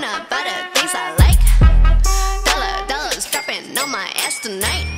wanna butter things I like. Dollar, dollars dropping on my ass tonight.